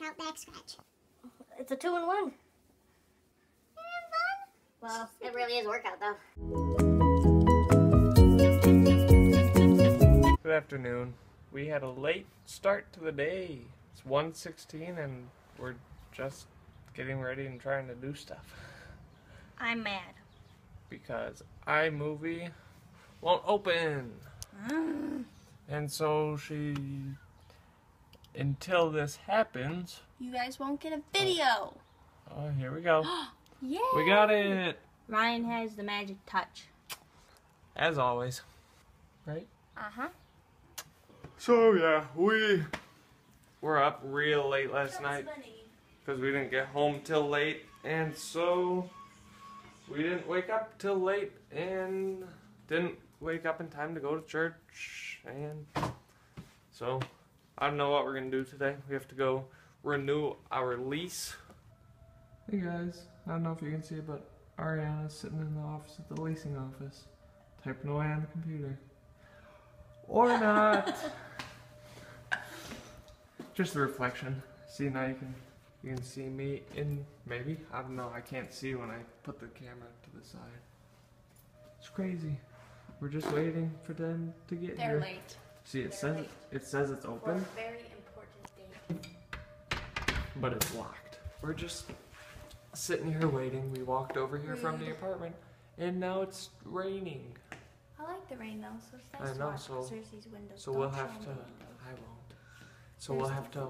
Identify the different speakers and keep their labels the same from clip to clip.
Speaker 1: workout back scratch.
Speaker 2: It's a two in one. Well, it really is workout though.
Speaker 3: Good afternoon. We had a late start to the day. It's 1:16 and we're just getting ready and trying to do stuff
Speaker 2: I'm mad.
Speaker 3: because iMovie won't open. Mm. And so she until this happens,
Speaker 4: You guys won't get a video.
Speaker 3: oh, here we go.
Speaker 4: Yeah.
Speaker 3: We got it
Speaker 2: Ryan has the magic touch.
Speaker 3: as always. Right?
Speaker 4: Uh huh.
Speaker 3: So yeah, we were up real late last night. because we didn't get home till late, and so we didn't wake up till late, and didn't wake up in time to go to church, and so I don't know what we're gonna do today. We have to go renew our lease. Hey guys, I don't know if you can see it, but Arianna's sitting in the office at the leasing office, typing away on the computer. Or not. Just a reflection. See now you can you can see me in maybe I don't know. I can't see when I put the camera to the side. It's crazy. We're just waiting for them to get
Speaker 4: They're
Speaker 3: here.
Speaker 4: late.
Speaker 3: See, it says it says it's open,
Speaker 4: very important date.
Speaker 3: but it's locked. We're just sitting here waiting. We walked over here from the
Speaker 4: Rude.
Speaker 3: apartment, and now it's raining.
Speaker 4: I like the rain though, so it's
Speaker 3: I
Speaker 4: nice to
Speaker 3: know,
Speaker 4: watch.
Speaker 3: so-
Speaker 4: there's these windows.
Speaker 3: So we'll have to.
Speaker 4: the windows.
Speaker 3: I won't. So we'll
Speaker 4: There's
Speaker 3: have to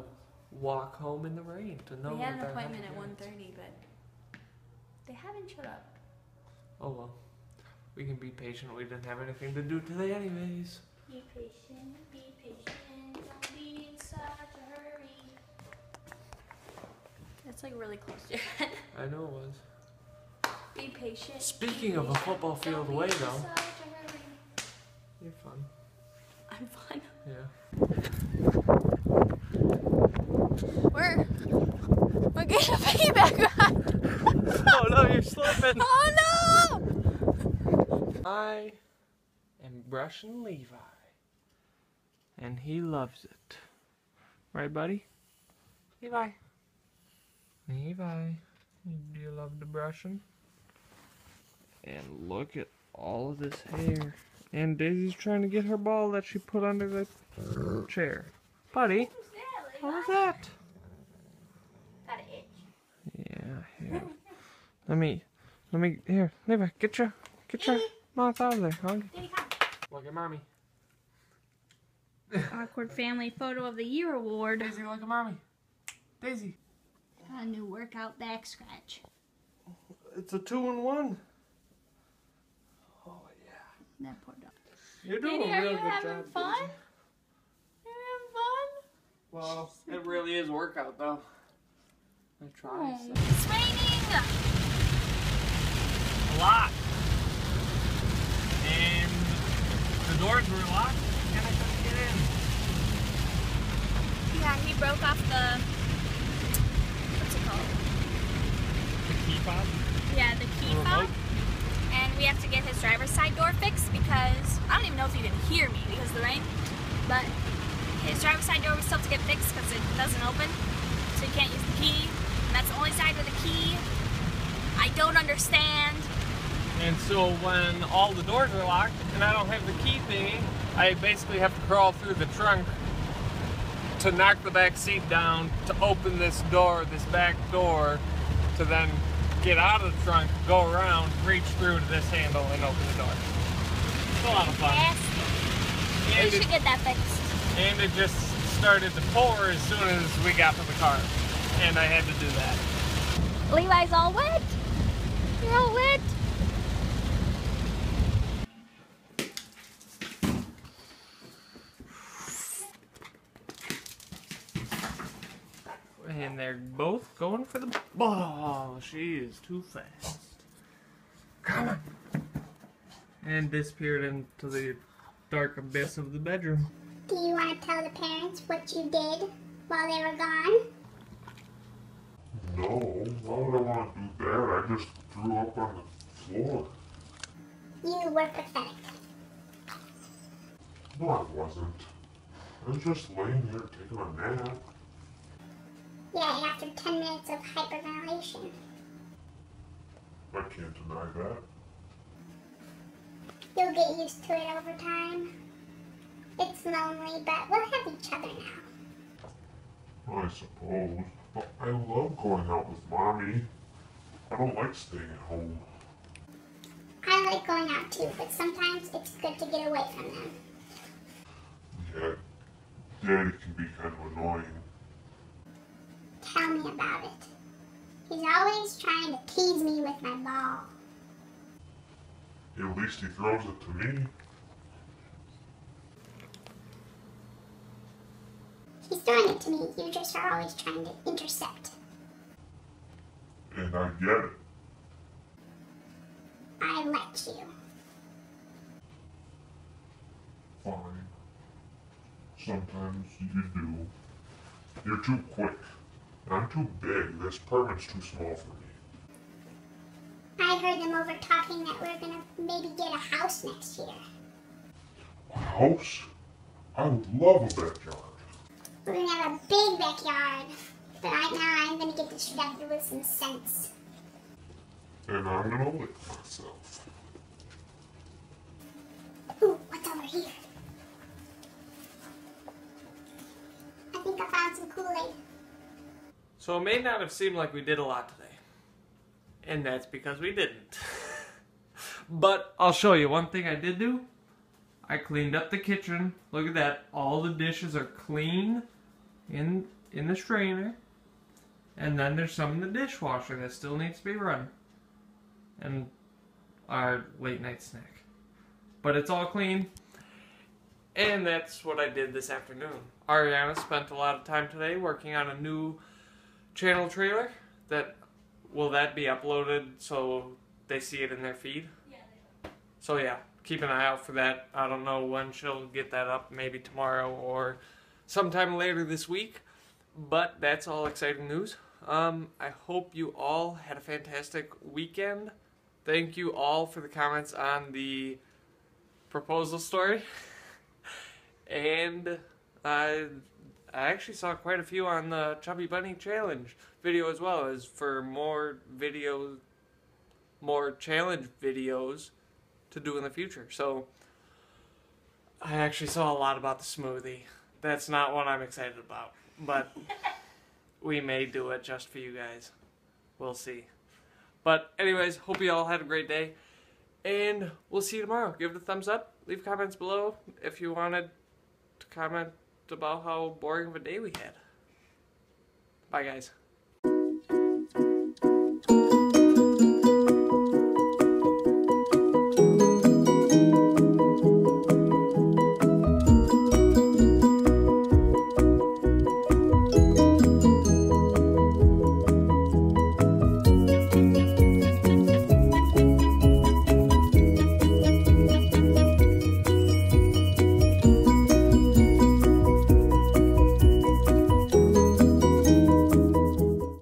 Speaker 3: walk home in the rain to know.
Speaker 4: we had an appointment at
Speaker 3: having
Speaker 4: 1.30, but they haven't showed up.
Speaker 3: Oh well. We can be patient. We didn't have anything to do today, anyways.
Speaker 4: Be patient, be patient, don't be in such a hurry. That's like really close to your head.
Speaker 3: I know it was.
Speaker 4: Be patient.
Speaker 3: Speaking
Speaker 4: be
Speaker 3: of a
Speaker 4: patient,
Speaker 3: football
Speaker 4: don't
Speaker 3: field
Speaker 4: be
Speaker 3: away, though.
Speaker 4: such a hurry.
Speaker 3: You're fun.
Speaker 4: I'm fun.
Speaker 3: Yeah.
Speaker 4: We're we're getting a piggyback ride.
Speaker 3: oh no, you're slipping.
Speaker 4: Oh no!
Speaker 3: I am brushing Levi, and he loves it. Right, buddy? Levi. Levi, do you love the brushing? And look at all of this hair. And Daisy's trying to get her ball that she put under the chair. Buddy, what was that?
Speaker 4: Got an itch.
Speaker 3: Yeah, here. Let me, let me, here, Levi, get your, get your mouth out of there, hug.
Speaker 4: Daddy, come.
Speaker 3: Look at mommy.
Speaker 4: Awkward Family Photo of the Year award.
Speaker 3: Daisy, look at mommy. Daisy.
Speaker 4: Got a new workout back scratch.
Speaker 3: It's a two in one. Oh yeah.
Speaker 4: That poor dog.
Speaker 3: You're doing
Speaker 4: Daddy,
Speaker 3: a
Speaker 4: are
Speaker 3: real
Speaker 4: you
Speaker 3: good
Speaker 4: having
Speaker 3: job.
Speaker 4: fun?
Speaker 3: Daisy.
Speaker 4: You having fun?
Speaker 3: Well, it really is workout though. I try.
Speaker 4: Oh,
Speaker 3: so.
Speaker 4: it's raining.
Speaker 3: A lot. And the doors were locked and I couldn't get in.
Speaker 4: Yeah, he broke off the. What's it called?
Speaker 3: The key fob.
Speaker 4: Yeah, the key fob. And we have to get his driver's side door fixed because I don't even know if you can hear me because of the rain. But his driver's side door we still have to get fixed because it doesn't open. So you can't use the key. And that's the only side with a key. I don't understand.
Speaker 3: And so when all the doors are locked and I don't have the key thingy, I basically have to crawl through the trunk to knock the back seat down to open this door, this back door, to then get out of the trunk, go around, reach through to this handle and open the door. It's a lot of fun. And
Speaker 4: We
Speaker 3: it,
Speaker 4: should get that fixed.
Speaker 3: and it just started to pour as soon as we got to the car. And I had to do that.
Speaker 4: Levi's all wet. You're all wet.
Speaker 3: And they're both going for the ball. She is too fast. Come on. And disappeared into the dark abyss of the bedroom.
Speaker 1: Do you want to tell the parents what you did while they were gone?
Speaker 5: No, why would I want to do that? I just threw up on the floor.
Speaker 1: You were pathetic.
Speaker 5: No, I wasn't. I was just laying here taking a nap.
Speaker 1: Yeah, after 10 minutes of hyperventilation.
Speaker 5: I can't deny that.
Speaker 1: You'll get used to it over time. It's lonely, but we'll have each other now.
Speaker 5: I suppose. But I love going out with mommy. I don't like staying at home.
Speaker 1: I like going out too, but sometimes it's good to get away from them.
Speaker 5: Yeah, daddy can be kind of annoying.
Speaker 1: Tell me about it. He's always trying to tease me with my ball.
Speaker 5: At least he throws it to me.
Speaker 1: He's throwing it to me, you just are always trying to intercept.
Speaker 5: And I get it.
Speaker 1: I let you.
Speaker 5: Fine. Sometimes you do. You're too quick. I'm too big. This apartment's too small for me.
Speaker 1: I heard them over talking that we're gonna maybe get a house next year.
Speaker 5: A house? I would love a backyard.
Speaker 1: We're gonna have a big backyard. But right now I'm gonna get distracted with some sense.
Speaker 5: And I'm gonna lick myself.
Speaker 1: Ooh, what's over here? I think I found some Kool-Aid.
Speaker 3: So it may not have seemed like we did a lot today. And that's because we didn't. but I'll show you one thing I did do. I cleaned up the kitchen. Look at that. All the dishes are clean in in the strainer. And then there's some in the dishwasher that still needs to be run. And our late night snack. But it's all clean. And that's what I did this afternoon. Arianna spent a lot of time today working on a new channel trailer that will that be uploaded so they see it in their feed? Yeah. So yeah, keep an eye out for that. I don't know when she'll get that up, maybe tomorrow or sometime later this week. But that's all exciting news. Um, I hope you all had a fantastic weekend. Thank you all for the comments on the proposal story. and I I actually saw quite a few on the Chubby Bunny Challenge video as well as for more videos, more challenge videos to do in the future. So I actually saw a lot about the smoothie. That's not what I'm excited about, but we may do it just for you guys. We'll see. But anyways, hope you all had a great day. And we'll see you tomorrow. Give it a thumbs up. Leave comments below if you wanted to comment about how boring of a day we had. Bye, guys.